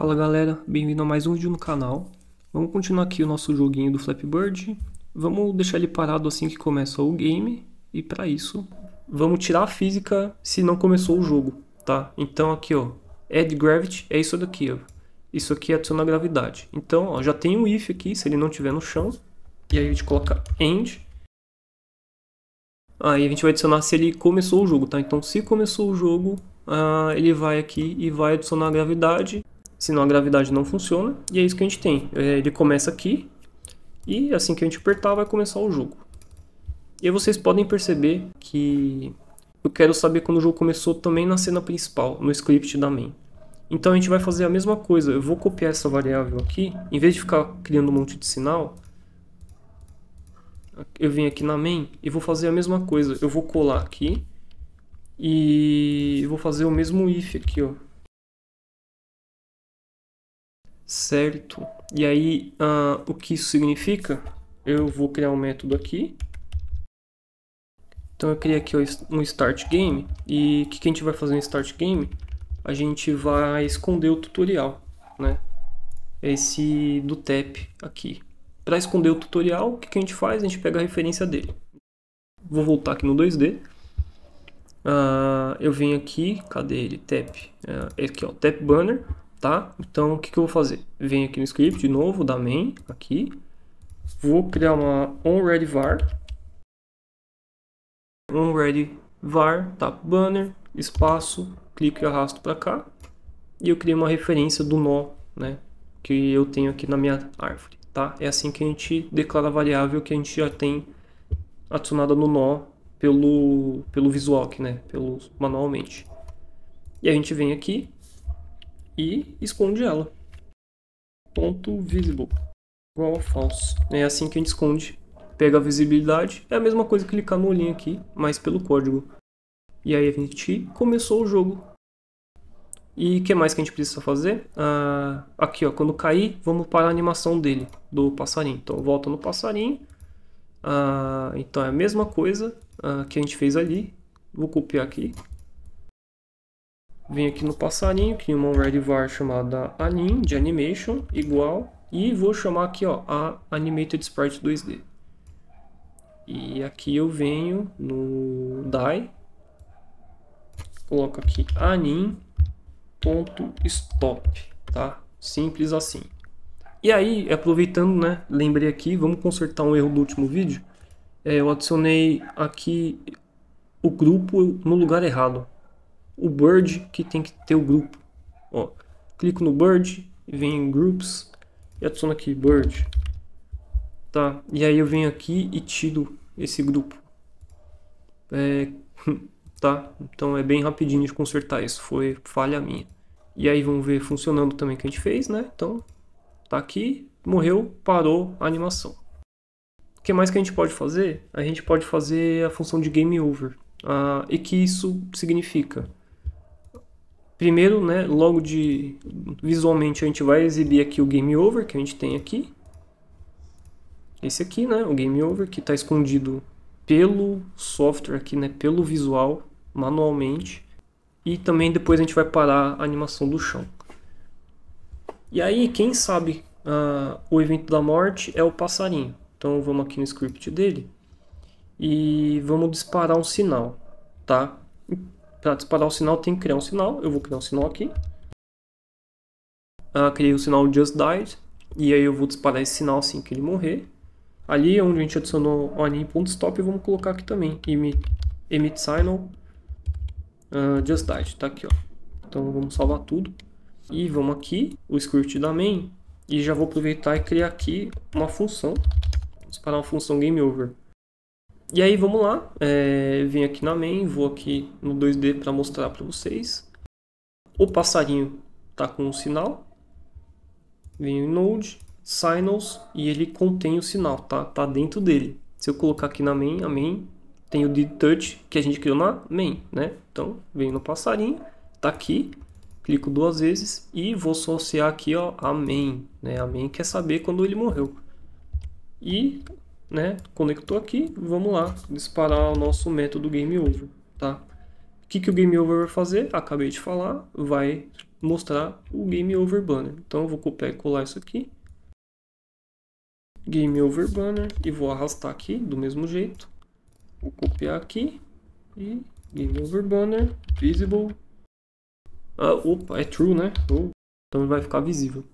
Fala galera, bem-vindo a mais um vídeo no canal. Vamos continuar aqui o nosso joguinho do Flappy Bird. Vamos deixar ele parado assim que começa o game. E para isso, vamos tirar a física se não começou o jogo, tá? Então aqui ó, Add Gravity é isso daqui ó. Isso aqui adiciona gravidade. Então ó, já tem um if aqui, se ele não estiver no chão. E aí a gente coloca End. Aí a gente vai adicionar se ele começou o jogo, tá? Então se começou o jogo, uh, ele vai aqui e vai adicionar gravidade senão a gravidade não funciona. E é isso que a gente tem. É, ele começa aqui e assim que a gente apertar vai começar o jogo. E vocês podem perceber que eu quero saber quando o jogo começou também na cena principal, no script da main. Então a gente vai fazer a mesma coisa. Eu vou copiar essa variável aqui, em vez de ficar criando um monte de sinal, eu venho aqui na main e vou fazer a mesma coisa. Eu vou colar aqui e vou fazer o mesmo if aqui, ó. Certo? E aí, uh, o que isso significa? Eu vou criar um método aqui. Então eu criei aqui um start game e o que, que a gente vai fazer no start game? A gente vai esconder o tutorial, né? Esse do tap aqui. Para esconder o tutorial, o que, que a gente faz? A gente pega a referência dele. Vou voltar aqui no 2D. Uh, ah, eu venho aqui, cadê ele? Tap. Uh, aqui ó, tap banner tá? Então, o que, que eu vou fazer? Venho aqui no script de novo, da main, aqui. Vou criar uma onReadyVar. OnReadyVar, tá? Banner, espaço, clico e arrasto para cá. E eu criei uma referência do nó, né? Que eu tenho aqui na minha árvore, tá? É assim que a gente declara a variável que a gente já tem adicionada no nó pelo, pelo visual aqui, né? Pelo, manualmente. E a gente vem aqui, e esconde ela. Ponto visible igual a false. É assim que a gente esconde. Pega a visibilidade. É a mesma coisa que clicar no olhinho aqui, mas pelo código. E aí a gente começou o jogo. E o que mais que a gente precisa fazer? Ah, aqui, ó, quando cair, vamos para a animação dele, do passarinho. Então volta no passarinho. Ah, então é a mesma coisa ah, que a gente fez ali. Vou copiar aqui. Venho aqui no passarinho, crio uma var chamada anim, de animation, igual, e vou chamar aqui ó, a animated sprite 2D. E aqui eu venho no die, coloco aqui anim.stop, tá? Simples assim. E aí, aproveitando, né, lembrei aqui, vamos consertar um erro do último vídeo. É, eu adicionei aqui o grupo no lugar errado o Bird que tem que ter o grupo. Ó, clico no Bird, vem em Groups e adiciono aqui Bird. Tá, e aí eu venho aqui e tiro esse grupo. É, tá, então é bem rapidinho de consertar isso, foi falha minha. E aí vamos ver funcionando também que a gente fez, né? Então, tá aqui, morreu, parou a animação. O que mais que a gente pode fazer? A gente pode fazer a função de game over. Ah, e que isso significa? Primeiro, né, logo de visualmente a gente vai exibir aqui o game over que a gente tem aqui. Esse aqui, né, o game over que está escondido pelo software aqui, né, pelo visual, manualmente. E também depois a gente vai parar a animação do chão. E aí, quem sabe uh, o evento da morte é o passarinho. Então vamos aqui no script dele e vamos disparar um sinal, tá? Para disparar o sinal tem que criar um sinal. Eu vou criar um sinal aqui. Ah, criei o sinal Just Died. E aí eu vou disparar esse sinal assim que ele morrer. Ali onde a gente adicionou o anim.stop, vamos colocar aqui também. Emit, emit signal uh, Just Died. Tá aqui, ó. Então vamos salvar tudo. E vamos aqui, o script da main. E já vou aproveitar e criar aqui uma função. Vamos disparar uma função GameOver. E aí vamos lá, é, vim aqui na main, vou aqui no 2D para mostrar para vocês. O passarinho tá com um sinal, venho em Node, Signals e ele contém o sinal, tá? Tá dentro dele. Se eu colocar aqui na main, a main tem o did touch que a gente criou na main, né? Então venho no passarinho, tá aqui, clico duas vezes e vou associar aqui ó, a main, né? A main quer saber quando ele morreu. E né, conectou aqui, vamos lá, disparar o nosso método game over, tá? O que, que o game over vai fazer? Acabei de falar, vai mostrar o Game Over Banner. Então eu vou copiar e colar isso aqui. Game Over Banner e vou arrastar aqui do mesmo jeito. Vou copiar aqui e Game Over Banner, Visible. Ah, opa, é True, né? Então vai ficar visível.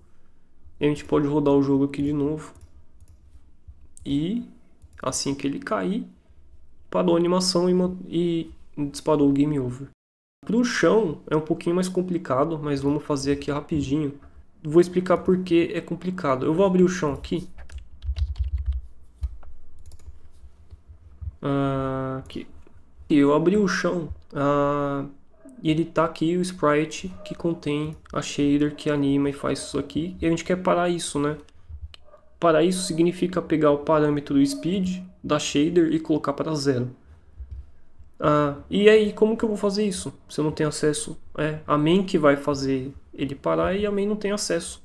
E a gente pode rodar o jogo aqui de novo. E assim que ele cair, parou a animação e, e disparou o Game Over. Para o chão é um pouquinho mais complicado, mas vamos fazer aqui rapidinho. Vou explicar por que é complicado. Eu vou abrir o chão aqui. Uh, aqui. Eu abri o chão uh, e ele tá aqui o sprite que contém a shader que anima e faz isso aqui. E a gente quer parar isso, né? Parar isso significa pegar o parâmetro speed da shader e colocar para zero. Ah, e aí, como que eu vou fazer isso? Se eu não tenho acesso, é a main que vai fazer ele parar e a main não tem acesso.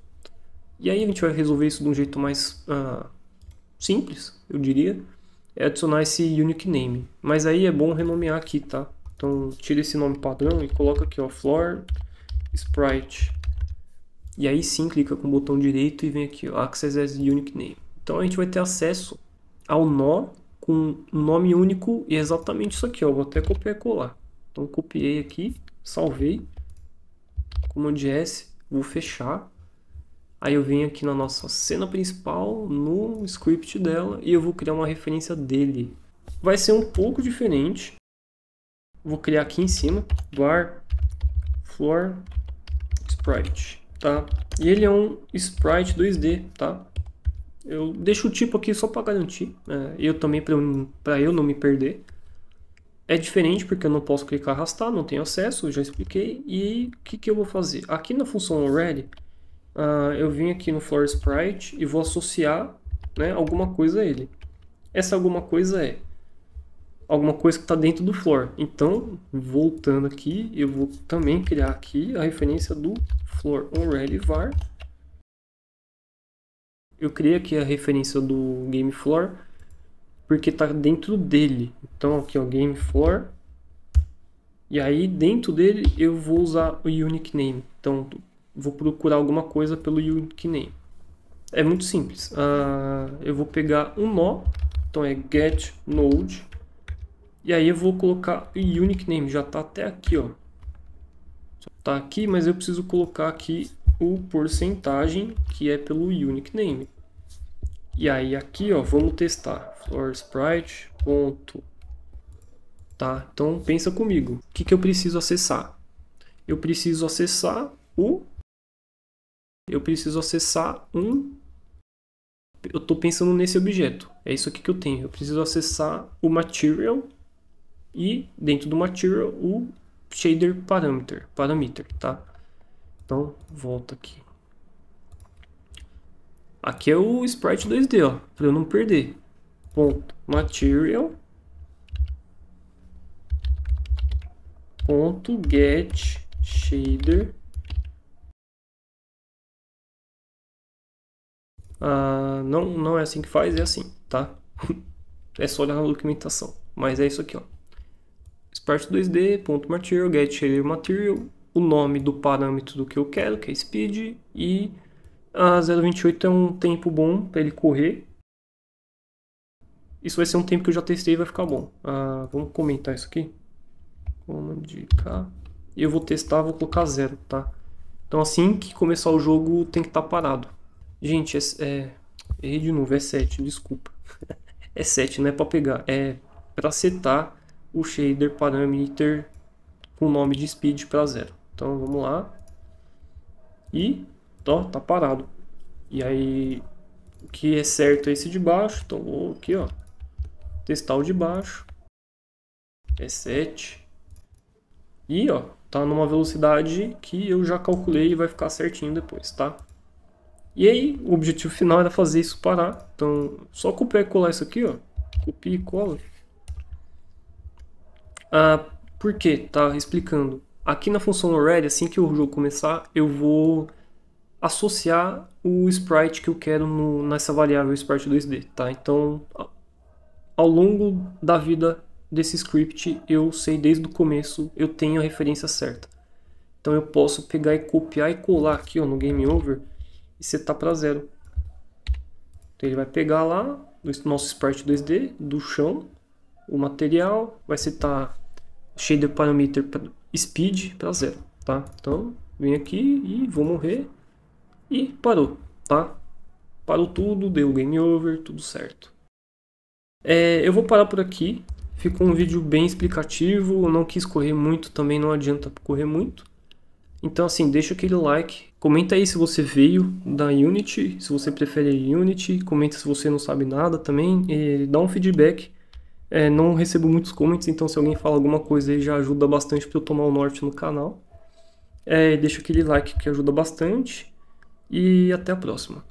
E aí a gente vai resolver isso de um jeito mais ah, simples, eu diria. É adicionar esse unique name. Mas aí é bom renomear aqui, tá? Então tira esse nome padrão e coloca aqui, ó, floor sprite. E aí sim clica com o botão direito e vem aqui, ó, access as unique name. Então a gente vai ter acesso ao nó com nome único e exatamente isso aqui, ó. Vou até copiar e colar. Então copiei aqui, salvei, Command S, vou fechar. Aí eu venho aqui na nossa cena principal, no script dela, e eu vou criar uma referência dele. Vai ser um pouco diferente. Vou criar aqui em cima, var floor sprite, tá? E ele é um sprite 2D, tá? Eu deixo o tipo aqui só para garantir. É, eu também para eu não me perder. É diferente porque eu não posso clicar arrastar, não tenho acesso, já expliquei. E o que, que eu vou fazer? Aqui na função already, uh, eu vim aqui no floor sprite e vou associar né, alguma coisa a ele. Essa alguma coisa é alguma coisa que está dentro do floor. Então, voltando aqui, eu vou também criar aqui a referência do floor already var eu criei aqui a referência do Game Floor porque está dentro dele. Então aqui ó, Game Floor. E aí dentro dele eu vou usar o Unique Name. Então vou procurar alguma coisa pelo Unique Name. É muito simples. Uh, eu vou pegar um nó. Então é get node. E aí eu vou colocar o Unique Name. Já está até aqui, ó. Está aqui, mas eu preciso colocar aqui o porcentagem que é pelo unique name. E aí aqui, ó, vamos testar floor sprite ponto. Tá? Então pensa comigo. O que, que eu preciso acessar? Eu preciso acessar o eu preciso acessar um eu estou pensando nesse objeto. É isso aqui que eu tenho. Eu preciso acessar o material e dentro do material o shader parameter, parameter, tá? Então, volta aqui. Aqui é o sprite 2D, ó, para eu não perder. Ponto material ponto get shader ah, não não é assim que faz é assim tá é só olhar na documentação mas é isso aqui ó sprite 2d ponto material get material o nome do parâmetro do que eu quero, que é speed, e a 0.28 é um tempo bom para ele correr. Isso vai ser um tempo que eu já testei e vai ficar bom. Ah, vamos comentar isso aqui. Command. E eu vou testar, vou colocar zero, tá? Então assim que começar o jogo tem que estar tá parado. Gente, é, é, errei de novo, é 7, desculpa. é 7, não é para pegar, é para setar o shader parameter com o nome de speed para zero. Então vamos lá. E ó, tá parado. E aí o que é certo é esse de baixo. Então vou aqui, ó. Testar o de baixo. É 7. E ó, tá numa velocidade que eu já calculei e vai ficar certinho depois, tá? E aí, o objetivo final era fazer isso parar. Então, só copiar e colar isso aqui, ó. Copia e cola. Ah, por quê? Tá explicando. Aqui na função already, assim que o jogo começar, eu vou associar o sprite que eu quero no, nessa variável sprite 2D, tá? Então, ao longo da vida desse script, eu sei desde o começo, eu tenho a referência certa. Então eu posso pegar e copiar e colar aqui ó, no Game Over e setar para zero. Então ele vai pegar lá nosso Sprite 2D do chão, o material, vai setar shader parameter speed para zero, tá? Então vem aqui e vou morrer e parou, tá? Parou tudo, deu game over, tudo certo. É, eu vou parar por aqui. Ficou um vídeo bem explicativo, eu não quis correr muito, também não adianta correr muito. Então assim, deixa aquele like, comenta aí se você veio da Unity, se você prefere Unity, comenta se você não sabe nada também, dá um feedback. É, não recebo muitos comments, então se alguém fala alguma coisa aí já ajuda bastante para eu tomar o norte no canal. É, deixa aquele like que ajuda bastante e até a próxima.